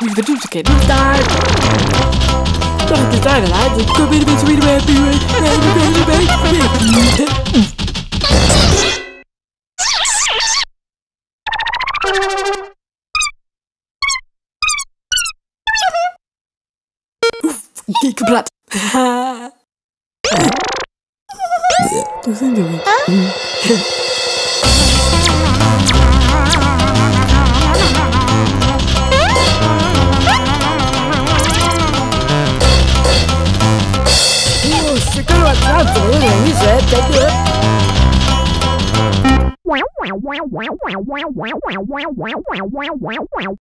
We've the duplicate. It's time! Don't the time, lads. Go bit of it, sweet man, be right. Geek blood. Ha! Doesn't do it. 是跟我上走一点，一甩。